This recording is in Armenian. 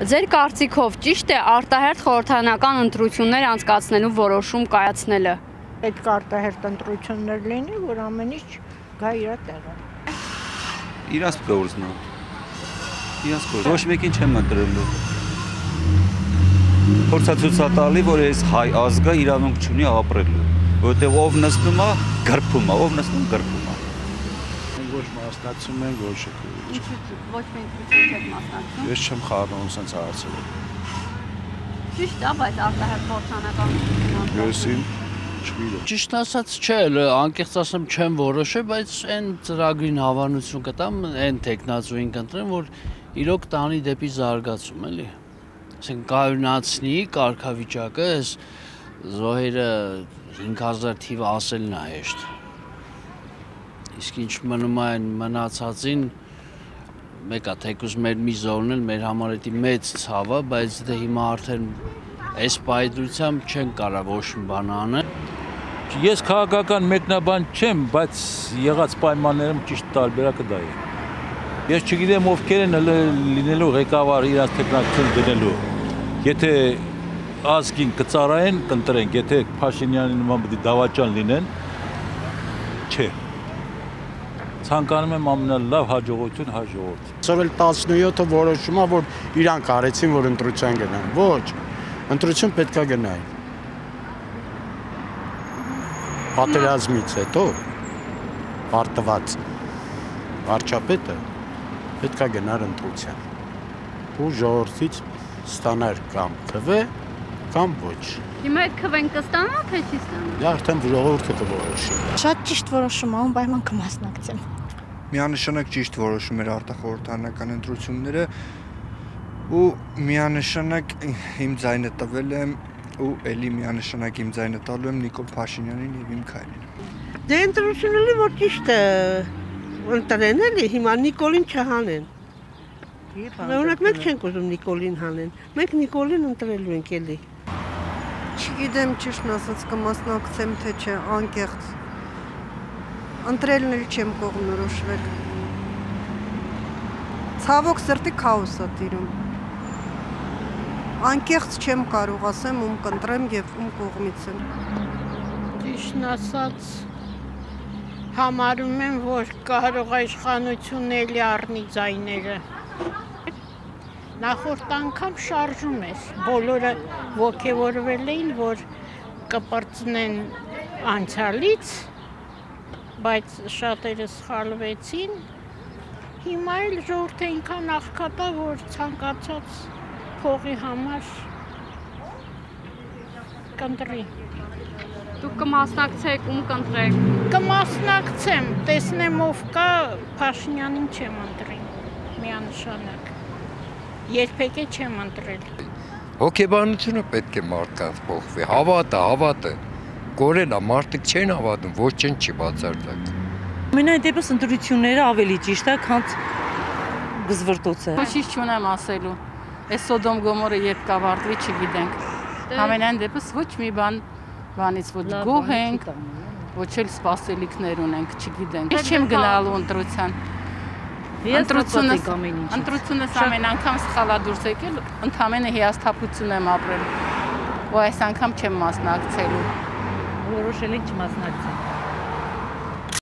Ձեր կարծիքով ճիշտ է արտահերթ խորհրդանական ընտրություններ անցկացնելու որոշում կայացնելը։ Այդ կարտահերտ ընտրություններ լինի, որ ամեն ինչ գա իր տեղը։ Իրանց կորզնա։ Իրանց կորզ։ Ոչ մեկին չեմ ընտրելու։ Փորձացուցա տալի, որ այս հայ ազգը իրավունք չունի ապրելու, որովհետև ով նստում է, գրփում է, ով նստում գրփում է։ Ոչ մասնակցում են, ոչ Ինչու ոչ մի ընտրություն չեք մասնակցում։ ես չեմ խառնում sense հարցերը։ Ճիշտ է, բայց խորհրդանական ընտրություն Եսին չգիտեմ։ Ճիշտ ասած չէ, անկեղծ ասեմ չեմ որոշել, բայց այն ծրագրին հավանություն կտամ, այն տեխնազուին կընտրեմ, որ իրոք տանի դեպի զարգացում, էլի։ Ասենք կայունացնի կարգավիճակը, այս զոհերը 5000 թիվը ասելն է հեշտ։ Իսկ ինչ մնում է այն մնացածին մեկա թեկուզ մեր մի զորն էլ մեր համար էդի մեծ ցավը, բայց դե հիմա արդեն այս պայդրությամբ չեն կարա ոչ մի բան անել։ Ես քաղաքական մեկնաբան չեմ, բայց եղած պայմաններում ճիշտ տարբերակը դա է։ Ես չգիտեմ ովքեր են լինելու ղեկավար իրաց տեխնացիոն դնելու։ Եթե ազգին կծարայեն, կընտրենք, եթե Փաշինյանի նման պիտի դավաճան լինեն, չէ։ Ցանկանում եմ ամենալավ հաջողություն հաջողորդ։ Սա էլ 17-ը որոշումա, որ իրանք արեցին, որ ընտրության գնան։ Ոչ, ընտրություն պետքա գնային։ Պատերազմից հետո պարտված վարչապետը պետքա գնար ընտրության։ Ու ժողովրդից ստանար կամ քվե կամ ոչ։ Հիմա այդ քվեն կստանա, թե չի ստանա։ Դա արդեն ժողովուրդը կորոշի։ Շատ ճիշտ որոշում ա, անպայման կմասնակցեմ։ միանշանակ ճիշտ որոշում էր արտախորհրդանական ընտրությունները ու միանշանակ իմ ձայնը տվել եմ ու ելի միանշանակ իմ ձայնը տալու եմ Նիկոլ Փաշինյանին եւ իմ քայլին։ Դե ընտրությունների որ ճիշտ է ընտրեն էլի, հիմա Նիկոլին չհանեն։ Օրինակ մենք չենք ուզում Նիկոլին հանեն։ Մենք Նիկոլին ընտրելու ենք էլի։ Չգիտեմ ճիշտն ասած կմասնակցեմ թե չէ, անկեղծ։ Ընտրելն էլ չեմ կողմնորոշվել։ Ցավոք սրտի քաոս է տիրում։ Անկեղծ չեմ կարող ասեմ ում կընտրեմ եւ ում կողմից եմ։ Ճիշտն ասած համարում եմ, որ կարող է իշխանությունն էլի առնի ձայները։ Նախորդ անգամ շարժում էր։ Բոլորը ողջևորվել էին, որ կպրծնեն անցյալից, բայց շատերը սխալվեցին։ Հիմա էլ ժողովուրդը ինքան աղքատա, որ ցանկացած փողի համար կընտրի։ Դուք կմասնակցեք, ում կընտրեք։ Կմասնակցեմ, տեսնեմ ով կա, Փաշինյանին չեմ ընտրի։ Միանշանակ։ Երբեք չեմ ընտրել։ Հոգեբանությունը պետք է մարդկանց փոխվի։ Հավատը, հավատը։ Կորելա մարդիկ չեն հավատում, ոչ չեն չի բացարձակ։ Ամենայն դեպս ընտրությունները ավելի ճիշտ է, քան գզվրտոցը։ Ոչինչ չունեմ ասելու։ Այս Սոդոմ Գոմորը երբ կավարտվի, չգիտենք։ Ամենայն դեպս ոչ մի բան բանից ոչ գոհ ենք, ոչ էլ սպասելիքներ ունենք, չգիտենք։ Ես չեմ գնալու ընտրության։ Ընտրությունը ընտրությունը ամեն անգամ սխալա դուրս եկել, ընդամենը հիասթափություն եմ ապրել։ Ու այս անգամ չեմ մասնակցելու։ Որոշել չմասնակցել։